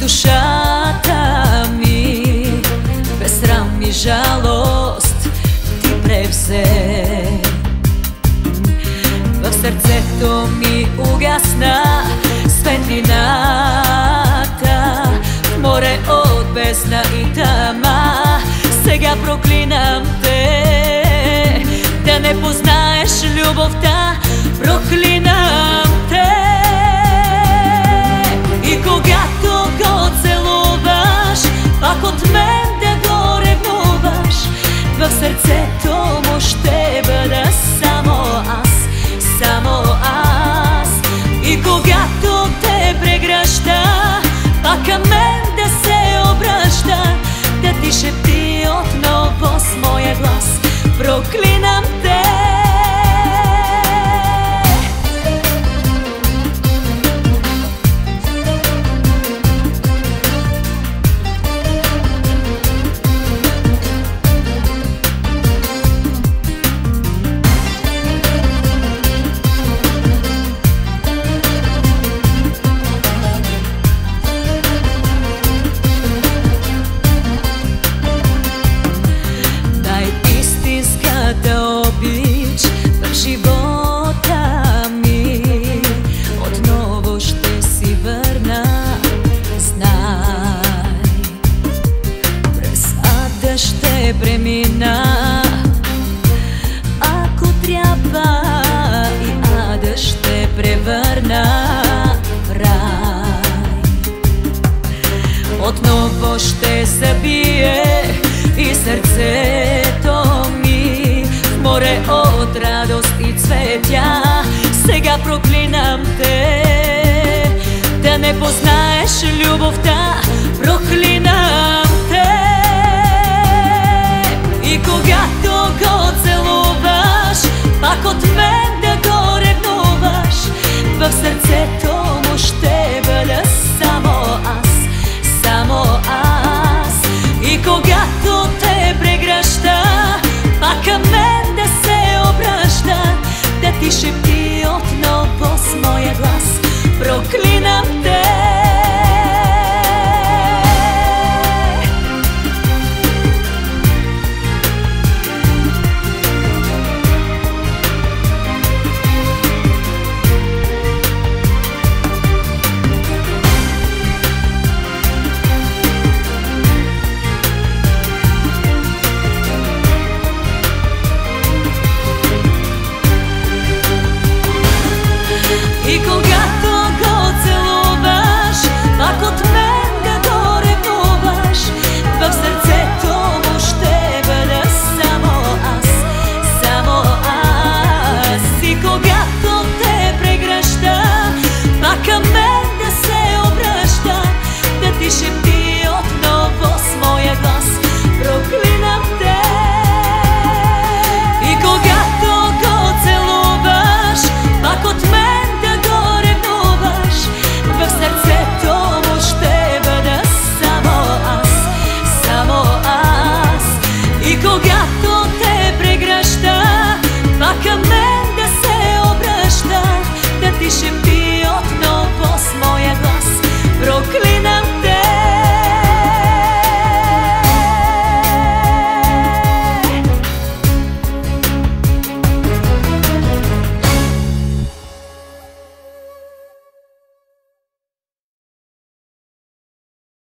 Душата ми. Без срам и жалост ти превзе. В сърцето ми угасна светлината. Море от бездна и тъма Сега проклинам те. Да не познаеш любовта Проклинам сърцето ми. Море от радост и цветя. Сега проклинам те. Да не познаеш любовта